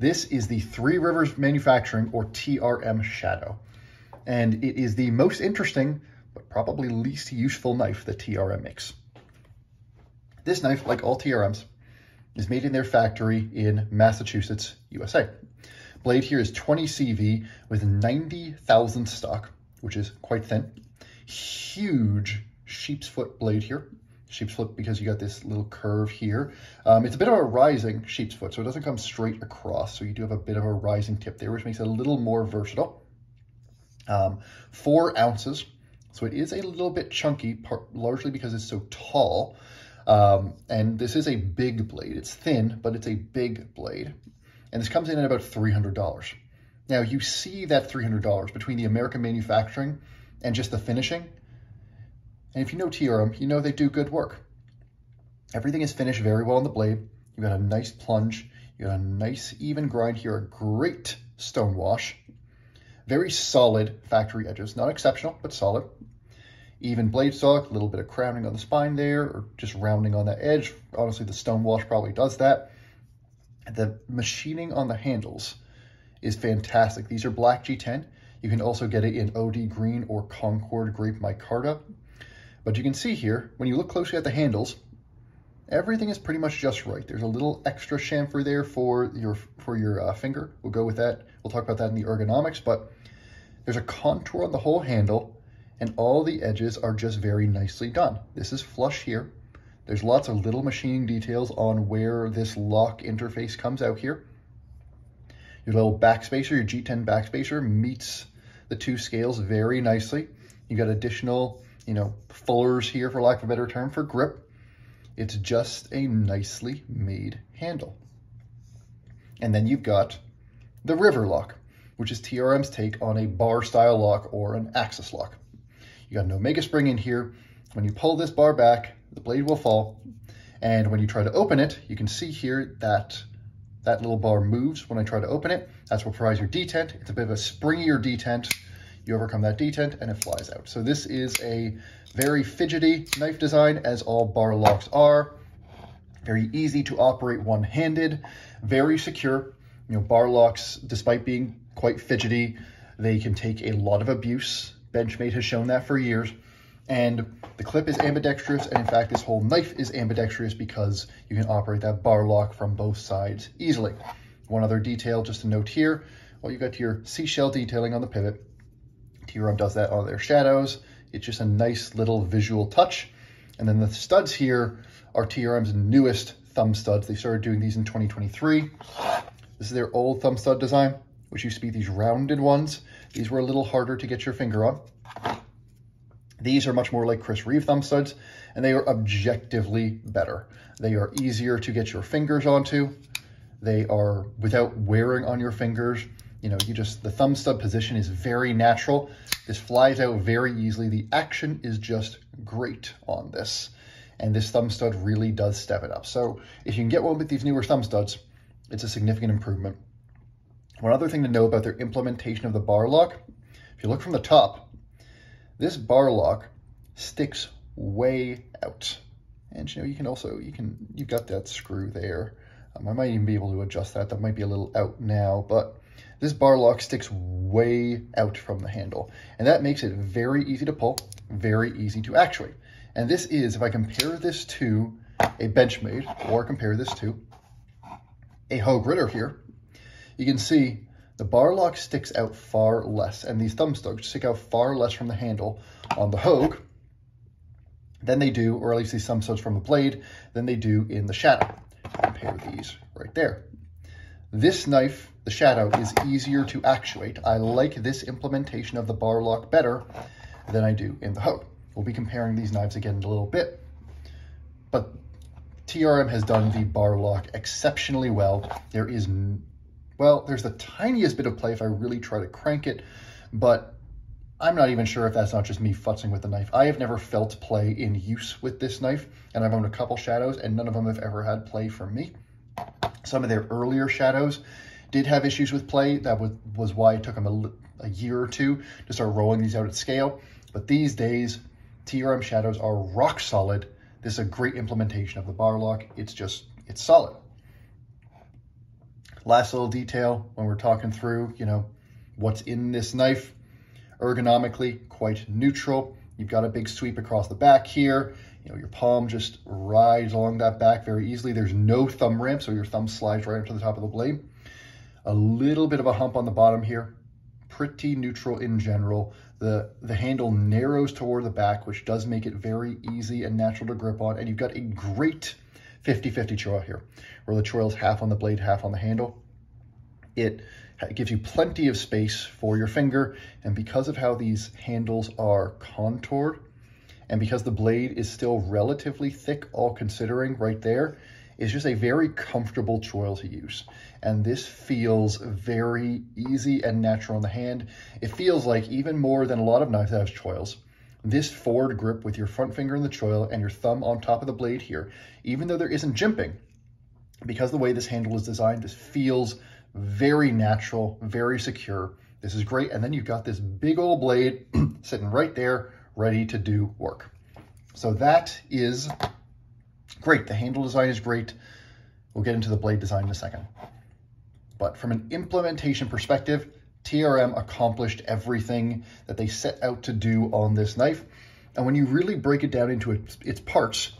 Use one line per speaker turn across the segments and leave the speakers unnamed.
This is the Three Rivers Manufacturing or TRM Shadow. And it is the most interesting, but probably least useful knife that TRM makes. This knife, like all TRMs, is made in their factory in Massachusetts, USA. Blade here is 20 CV with 90,000 stock, which is quite thin. Huge sheep's foot blade here. Sheep's foot because you got this little curve here. Um, it's a bit of a rising sheep's foot, so it doesn't come straight across. So you do have a bit of a rising tip there, which makes it a little more versatile. Um, four ounces, so it is a little bit chunky, part, largely because it's so tall. Um, and this is a big blade. It's thin, but it's a big blade. And this comes in at about $300. Now you see that $300 between the American manufacturing and just the finishing. And if you know TRM, you know they do good work. Everything is finished very well on the blade. You got a nice plunge. You got a nice even grind here, a great stone wash. Very solid factory edges, not exceptional, but solid even blade stock, a little bit of crowning on the spine there, or just rounding on that edge. Honestly, the stone wash probably does that. The machining on the handles is fantastic. These are black G10. You can also get it in OD green or Concord grape micarta. But you can see here, when you look closely at the handles, everything is pretty much just right. There's a little extra chamfer there for your for your uh, finger. We'll go with that. We'll talk about that in the ergonomics, but there's a contour on the whole handle and all the edges are just very nicely done. This is flush here. There's lots of little machining details on where this lock interface comes out here. Your little backspacer, your G10 backspacer meets the two scales very nicely. You got additional, you know, fullers here, for lack of a better term, for grip. It's just a nicely made handle. And then you've got the river lock, which is TRM's take on a bar style lock or an axis lock. You got an Omega spring in here. When you pull this bar back, the blade will fall. And when you try to open it, you can see here that that little bar moves when I try to open it. That's what provides your detent. It's a bit of a springier detent. You overcome that detent and it flies out. So this is a very fidgety knife design as all bar locks are. Very easy to operate one-handed, very secure. You know, bar locks, despite being quite fidgety, they can take a lot of abuse Benchmade has shown that for years. And the clip is ambidextrous, and in fact, this whole knife is ambidextrous because you can operate that bar lock from both sides easily. One other detail, just a note here, well, you got your seashell detailing on the pivot. TRM does that on their shadows. It's just a nice little visual touch. And then the studs here are TRM's newest thumb studs. They started doing these in 2023. This is their old thumb stud design, which used to be these rounded ones. These were a little harder to get your finger on. These are much more like Chris Reeve thumb studs, and they are objectively better. They are easier to get your fingers onto. They are without wearing on your fingers. You know, you just, the thumb stud position is very natural. This flies out very easily. The action is just great on this. And this thumb stud really does step it up. So if you can get one with these newer thumb studs, it's a significant improvement. One other thing to know about their implementation of the bar lock, if you look from the top, this bar lock sticks way out. And you know, you can also, you can, you've got that screw there. Um, I might even be able to adjust that. That might be a little out now, but this bar lock sticks way out from the handle. And that makes it very easy to pull, very easy to actuate. And this is, if I compare this to a Benchmade, or compare this to a Hogue Ritter here, you can see the bar lock sticks out far less, and these thumb studs stick out far less from the handle on the Hogue than they do, or at least these thumb studs from the blade, than they do in the Shadow. Compare these right there. This knife, the Shadow, is easier to actuate. I like this implementation of the bar lock better than I do in the Hogue. We'll be comparing these knives again in a little bit, but TRM has done the bar lock exceptionally well. There is well, there's the tiniest bit of play if I really try to crank it, but I'm not even sure if that's not just me futzing with the knife. I have never felt play in use with this knife, and I've owned a couple shadows, and none of them have ever had play for me. Some of their earlier shadows did have issues with play. That was, was why it took them a, a year or two to start rolling these out at scale. But these days, TRM shadows are rock solid. This is a great implementation of the bar lock. It's just, it's solid. Last little detail when we're talking through, you know, what's in this knife. Ergonomically, quite neutral. You've got a big sweep across the back here. You know, your palm just rides along that back very easily. There's no thumb ramp, so your thumb slides right up to the top of the blade. A little bit of a hump on the bottom here. Pretty neutral in general. The, the handle narrows toward the back, which does make it very easy and natural to grip on. And you've got a great 50-50 choil here, where the choil's half on the blade, half on the handle. It gives you plenty of space for your finger. And because of how these handles are contoured, and because the blade is still relatively thick, all considering right there, it's just a very comfortable choil to use. And this feels very easy and natural in the hand. It feels like even more than a lot of knives that have choils, this forward grip with your front finger in the choil and your thumb on top of the blade here, even though there isn't jimping, because the way this handle is designed, this feels very natural, very secure. This is great. And then you've got this big old blade sitting right there, ready to do work. So that is great. The handle design is great. We'll get into the blade design in a second. But from an implementation perspective, TRM accomplished everything that they set out to do on this knife. And when you really break it down into its, its parts,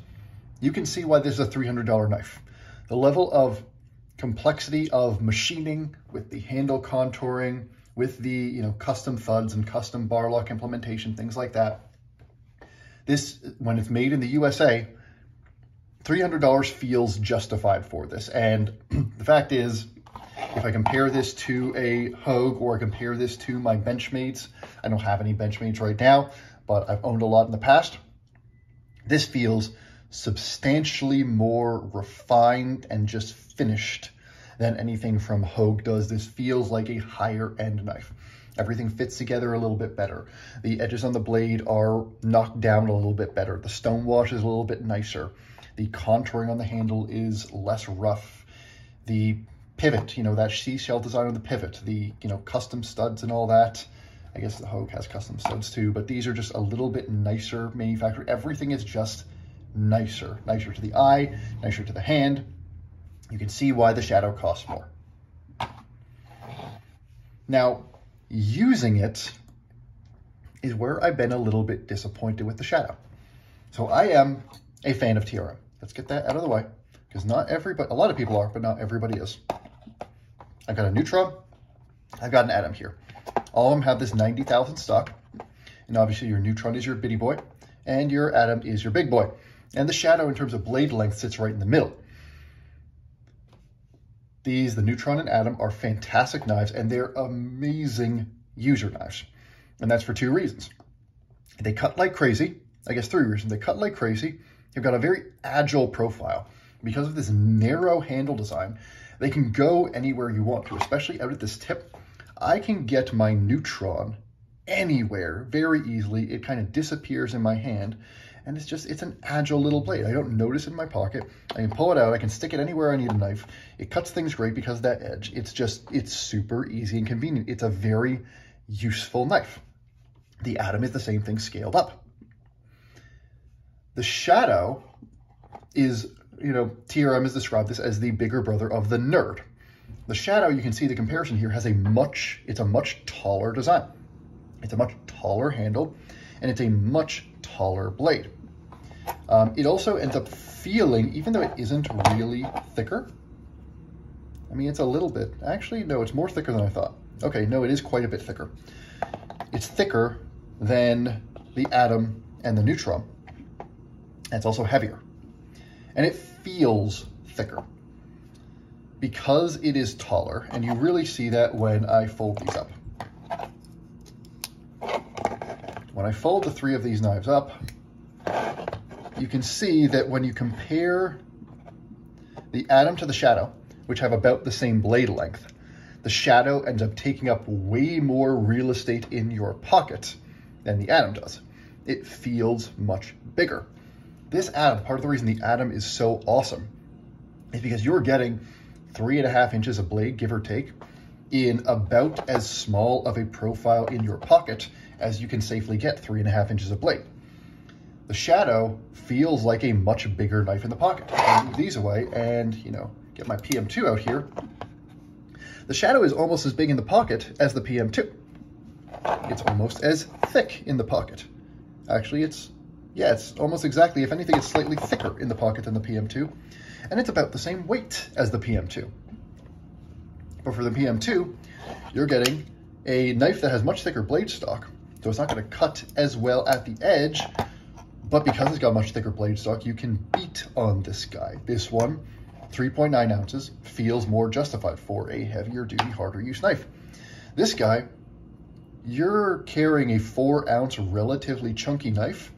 you can see why this is a $300 knife. The level of complexity of machining with the handle contouring, with the you know custom thuds and custom bar lock implementation, things like that. This, when it's made in the USA, $300 feels justified for this. And the fact is, if I compare this to a Hogue or I compare this to my Benchmades, I don't have any Benchmades right now, but I've owned a lot in the past. This feels substantially more refined and just finished than anything from Hogue does. This feels like a higher end knife. Everything fits together a little bit better. The edges on the blade are knocked down a little bit better. The stone wash is a little bit nicer. The contouring on the handle is less rough. The pivot, you know, that seashell design on the pivot, the, you know, custom studs and all that. I guess the Hogue has custom studs too, but these are just a little bit nicer manufactured. Everything is just nicer. Nicer to the eye, nicer to the hand. You can see why the shadow costs more. Now, using it is where I've been a little bit disappointed with the shadow. So I am a fan of TRM. Let's get that out of the way because not everybody, a lot of people are, but not everybody is. I've got a Neutron. I've got an Atom here. All of them have this 90,000 stock. And obviously your Neutron is your bitty boy and your Atom is your big boy. And the shadow in terms of blade length sits right in the middle. These, the Neutron and Atom, are fantastic knives and they're amazing user knives. And that's for two reasons. They cut like crazy. I guess three reasons. They cut like crazy. They've got a very agile profile. Because of this narrow handle design, they can go anywhere you want to, especially out at this tip. I can get my Neutron anywhere very easily. It kind of disappears in my hand and it's just, it's an agile little blade. I don't notice it in my pocket. I can pull it out. I can stick it anywhere I need a knife. It cuts things great because that edge. It's just, it's super easy and convenient. It's a very useful knife. The Atom is the same thing scaled up. The Shadow is, you know, TRM has described this as the bigger brother of the Nerd. The Shadow, you can see the comparison here, has a much, it's a much taller design. It's a much taller handle, and it's a much taller blade. Um, it also ends up feeling, even though it isn't really thicker, I mean, it's a little bit, actually, no, it's more thicker than I thought. Okay, no, it is quite a bit thicker. It's thicker than the Atom and the Neutron. And it's also heavier. And it feels thicker. Because it is taller, and you really see that when I fold these up. When I fold the three of these knives up, you can see that when you compare the atom to the shadow, which have about the same blade length, the shadow ends up taking up way more real estate in your pocket than the atom does. It feels much bigger. This atom, part of the reason the atom is so awesome is because you're getting three and a half inches of blade, give or take, in about as small of a profile in your pocket as you can safely get three and a half inches of blade. The Shadow feels like a much bigger knife in the pocket. I move these away and, you know, get my PM2 out here. The Shadow is almost as big in the pocket as the PM2. It's almost as thick in the pocket. Actually, it's, yeah, it's almost exactly, if anything, it's slightly thicker in the pocket than the PM2. And it's about the same weight as the PM2. But for the PM2, you're getting a knife that has much thicker blade stock, so it's not going to cut as well at the edge, but because it's got much thicker blade stock, you can beat on this guy. This one, 3.9 ounces, feels more justified for a heavier duty, harder use knife. This guy, you're carrying a four ounce, relatively chunky knife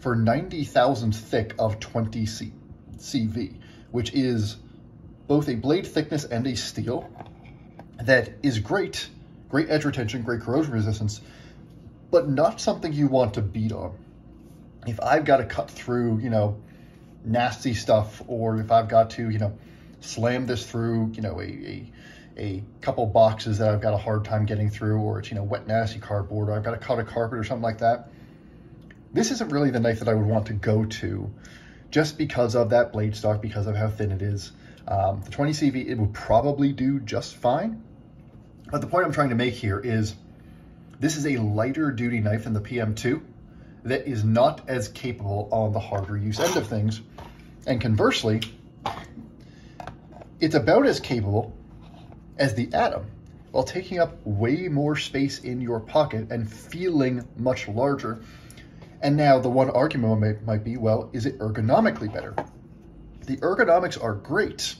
for 90 thousandths thick of 20 C CV, which is both a blade thickness and a steel that is great, great edge retention, great corrosion resistance, but not something you want to beat on. If I've got to cut through, you know, nasty stuff, or if I've got to, you know, slam this through, you know, a, a, a couple boxes that I've got a hard time getting through, or it's, you know, wet, nasty cardboard, or I've got to cut a carpet or something like that, this isn't really the knife that I would want to go to just because of that blade stock, because of how thin it is. Um, the 20 CV, it would probably do just fine. But the point I'm trying to make here is this is a lighter duty knife than the PM2 that is not as capable on the harder use end of things. And conversely, it's about as capable as the Atom while taking up way more space in your pocket and feeling much larger. And now the one argument might, might be, well, is it ergonomically better? The ergonomics are great,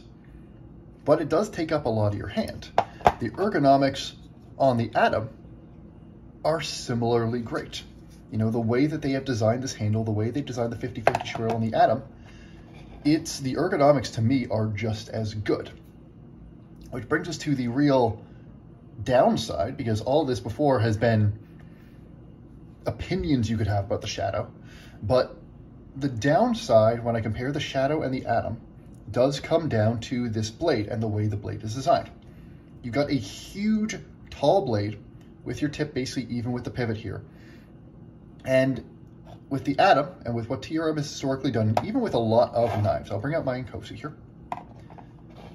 but it does take up a lot of your hand. The ergonomics on the Atom are similarly great. You know, the way that they have designed this handle, the way they designed the 50-50 choil on the Atom, it's the ergonomics to me are just as good. Which brings us to the real downside, because all this before has been opinions you could have about the Shadow, but the downside when I compare the Shadow and the Atom does come down to this blade and the way the blade is designed. You've got a huge, tall blade with your tip basically even with the pivot here. And with the Atom and with what TRM has historically done, even with a lot of knives, I'll bring out my Inkosi here.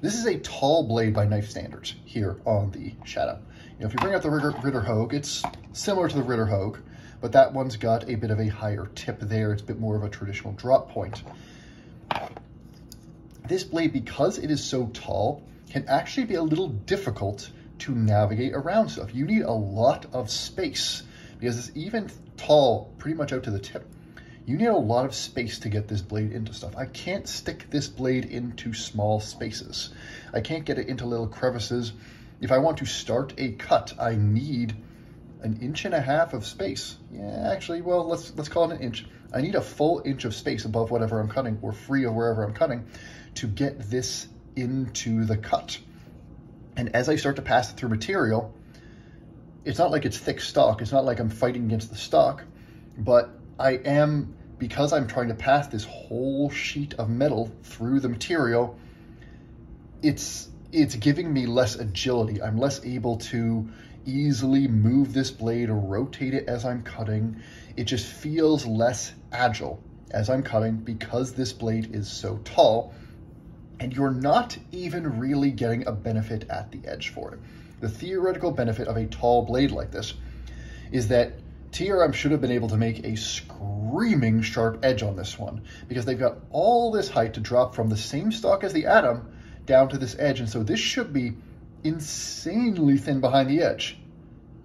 This is a tall blade by knife standards here on the Shadow. You know, if you bring out the Ritter, Ritter Hogue, it's similar to the Ritter Hogue, but that one's got a bit of a higher tip there. It's a bit more of a traditional drop point. This blade, because it is so tall, can actually be a little difficult to navigate around stuff. You need a lot of space because it's even tall pretty much out to the tip. You need a lot of space to get this blade into stuff. I can't stick this blade into small spaces. I can't get it into little crevices. If I want to start a cut, I need an inch and a half of space. Yeah, actually, well, let's let's call it an inch. I need a full inch of space above whatever I'm cutting or free of wherever I'm cutting to get this into the cut. And as I start to pass it through material, it's not like it's thick stock. It's not like I'm fighting against the stock, but I am, because I'm trying to pass this whole sheet of metal through the material, it's, it's giving me less agility. I'm less able to easily move this blade or rotate it as I'm cutting. It just feels less agile as I'm cutting because this blade is so tall and you're not even really getting a benefit at the edge for it. The theoretical benefit of a tall blade like this is that TRM should have been able to make a screaming sharp edge on this one because they've got all this height to drop from the same stock as the Atom down to this edge. And so this should be insanely thin behind the edge.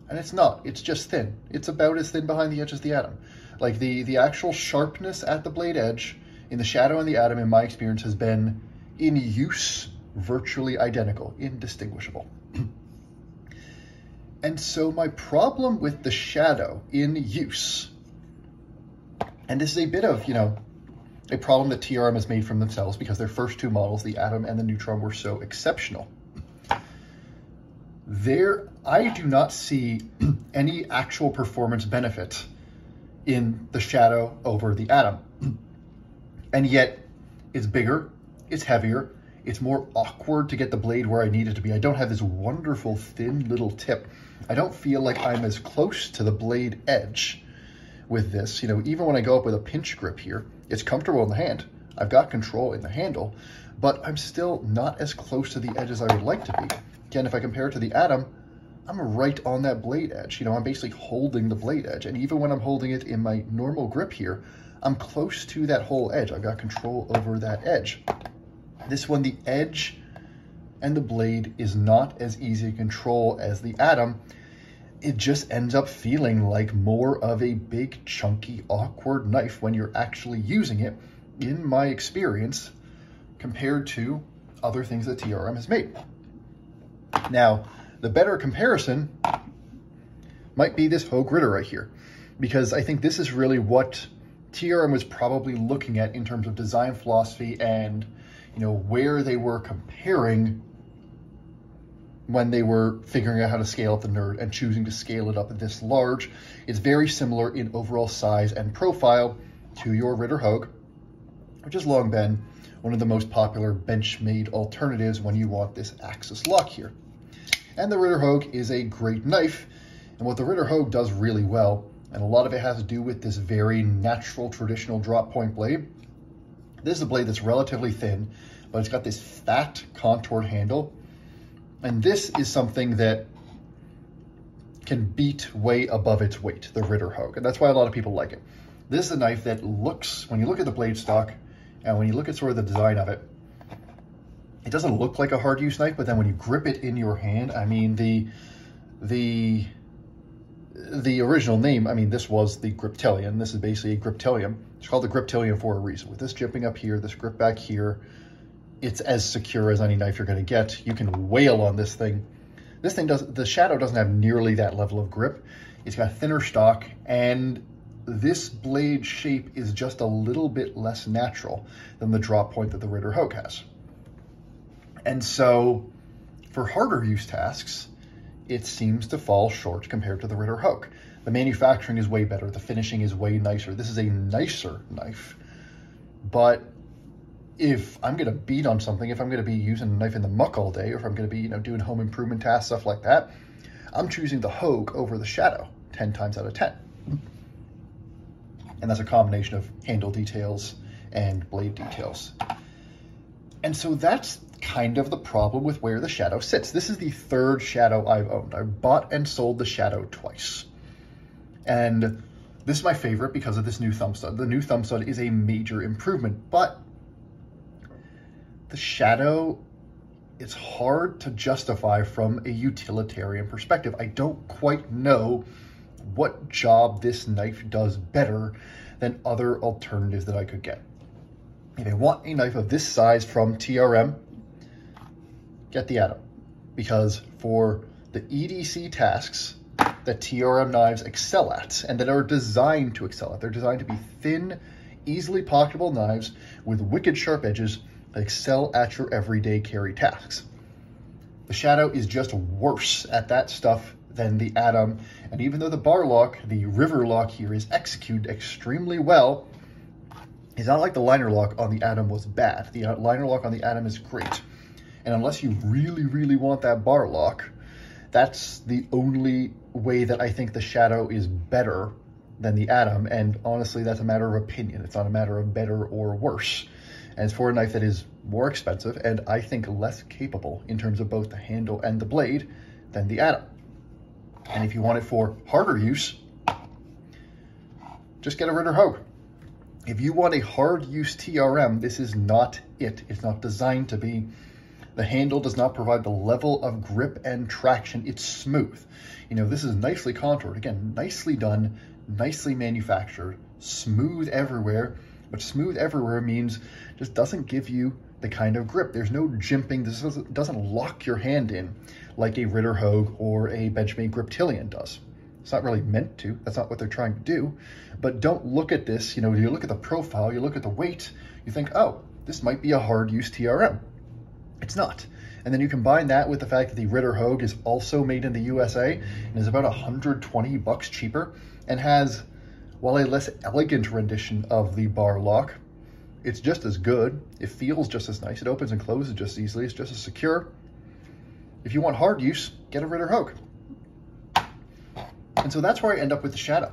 And it's not, it's just thin. It's about as thin behind the edge as the Atom. Like the, the actual sharpness at the blade edge in the Shadow and the Atom, in my experience, has been in use virtually identical, indistinguishable. and so my problem with the shadow in use, and this is a bit of, you know, a problem that TRM has made from themselves because their first two models, the Atom and the Neutron, were so exceptional. There, I do not see any actual performance benefit in the Shadow over the Atom. And yet, it's bigger, it's heavier. It's more awkward to get the blade where I need it to be. I don't have this wonderful thin little tip. I don't feel like I'm as close to the blade edge with this. You know, even when I go up with a pinch grip here, it's comfortable in the hand. I've got control in the handle, but I'm still not as close to the edge as I would like to be. Again, if I compare it to the Atom, I'm right on that blade edge. You know, I'm basically holding the blade edge. And even when I'm holding it in my normal grip here, I'm close to that whole edge. I've got control over that edge. This one, the edge and the blade is not as easy to control as the Atom. It just ends up feeling like more of a big, chunky, awkward knife when you're actually using it, in my experience, compared to other things that TRM has made. Now, the better comparison might be this Hogue Ritter right here, because I think this is really what TRM was probably looking at in terms of design philosophy and, you know, where they were comparing when they were figuring out how to scale up the nerd and choosing to scale it up this large. It's very similar in overall size and profile to your Ritter Hogue, which has long been one of the most popular Benchmade alternatives when you want this axis lock here. And the Ritter Hogue is a great knife, and what the Ritter Hogue does really well, and a lot of it has to do with this very natural traditional drop point blade. This is a blade that's relatively thin, but it's got this fat contoured handle. And this is something that can beat way above its weight, the Ritter Hogue. And that's why a lot of people like it. This is a knife that looks, when you look at the blade stock, and when you look at sort of the design of it, it doesn't look like a hard use knife, but then when you grip it in your hand, I mean, the, the, the original name, I mean, this was the Griptilian. This is basically a Griptilian. It's called the Griptilian for a reason. With this jimping up here, this grip back here, it's as secure as any knife you're going to get. You can wail on this thing. This thing does, the Shadow doesn't have nearly that level of grip. It's got a thinner stock and this blade shape is just a little bit less natural than the drop point that the Ritter Hogue has. And so for harder use tasks, it seems to fall short compared to the Ritter Hogue. The manufacturing is way better. The finishing is way nicer. This is a nicer knife. But if I'm going to beat on something, if I'm going to be using a knife in the muck all day, or if I'm going to be, you know, doing home improvement tasks, stuff like that, I'm choosing the Hogue over the Shadow 10 times out of 10 and that's a combination of handle details and blade details. And so that's kind of the problem with where the Shadow sits. This is the third Shadow I've owned. I bought and sold the Shadow twice. And this is my favorite because of this new thumb stud. The new thumb stud is a major improvement, but the Shadow, it's hard to justify from a utilitarian perspective. I don't quite know what job this knife does better than other alternatives that I could get. If I want a knife of this size from TRM, get the Atom. Because for the EDC tasks that TRM knives excel at and that are designed to excel at, they're designed to be thin, easily pocketable knives with wicked sharp edges that excel at your everyday carry tasks. The Shadow is just worse at that stuff than the Atom. And even though the bar lock, the river lock here is executed extremely well, it's not like the liner lock on the Atom was bad. The uh, liner lock on the Atom is great. And unless you really, really want that bar lock, that's the only way that I think the Shadow is better than the Atom. And honestly, that's a matter of opinion. It's not a matter of better or worse. And it's for a knife that is more expensive and I think less capable in terms of both the handle and the blade than the Atom. And if you want it for harder use, just get a Ritter Hogue. If you want a hard use TRM, this is not it. It's not designed to be. The handle does not provide the level of grip and traction. It's smooth. You know, this is nicely contoured. Again, nicely done, nicely manufactured, smooth everywhere. But smooth everywhere means just doesn't give you the kind of grip. There's no jimping. This doesn't lock your hand in like a Ritter Hogue or a Benchmade Griptilian does. It's not really meant to. That's not what they're trying to do. But don't look at this. You know, you look at the profile, you look at the weight, you think, oh, this might be a hard use TRM. It's not. And then you combine that with the fact that the Ritter Hogue is also made in the USA and is about 120 bucks cheaper and has, while a less elegant rendition of the bar lock, it's just as good. It feels just as nice. It opens and closes just as easily. It's just as secure. If you want hard use, get a Ritter Hogue. And so that's where I end up with the Shadow.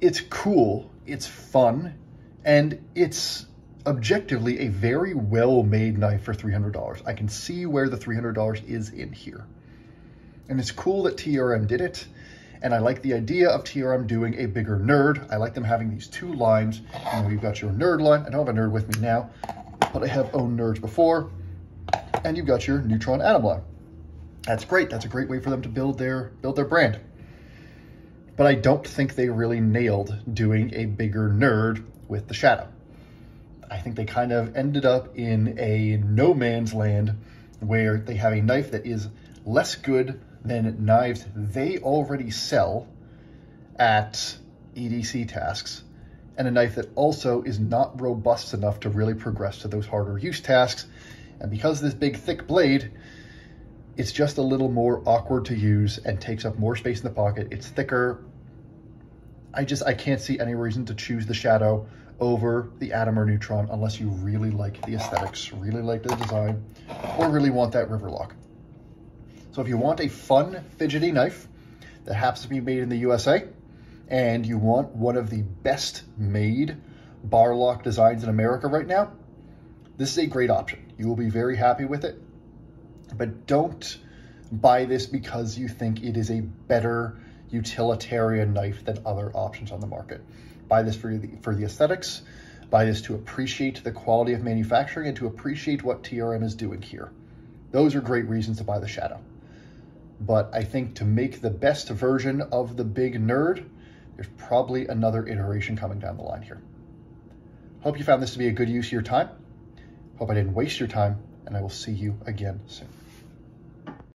It's cool, it's fun, and it's objectively a very well-made knife for $300. I can see where the $300 is in here. And it's cool that TRM did it. And I like the idea of TRM doing a bigger nerd. I like them having these two lines. You know, you've got your nerd line. I don't have a nerd with me now, but I have owned nerds before. And you've got your neutron atom line. That's great. That's a great way for them to build their build their brand. But I don't think they really nailed doing a bigger nerd with the shadow. I think they kind of ended up in a no man's land where they have a knife that is less good than knives they already sell at EDC tasks, and a knife that also is not robust enough to really progress to those harder use tasks. And because of this big thick blade, it's just a little more awkward to use and takes up more space in the pocket. It's thicker. I just, I can't see any reason to choose the Shadow over the Atom or Neutron unless you really like the aesthetics, really like the design, or really want that river lock. So if you want a fun, fidgety knife that happens to be made in the USA, and you want one of the best made bar lock designs in America right now, this is a great option. You will be very happy with it, but don't buy this because you think it is a better utilitarian knife than other options on the market. Buy this for the, for the aesthetics, buy this to appreciate the quality of manufacturing and to appreciate what TRM is doing here. Those are great reasons to buy the Shadow. But I think to make the best version of the big nerd, there's probably another iteration coming down the line here. Hope you found this to be a good use of your time. Hope I didn't waste your time, and I will see you again soon.